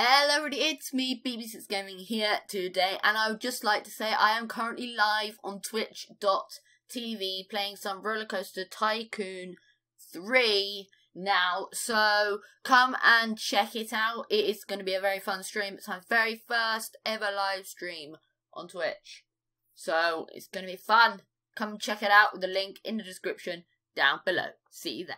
Hello everybody, it's me, BB6 Gaming here today, and I would just like to say I am currently live on twitch.tv playing some Roller Coaster Tycoon 3 now, so come and check it out. It is going to be a very fun stream. It's my very first ever live stream on Twitch, so it's going to be fun. Come check it out with the link in the description down below. See you there.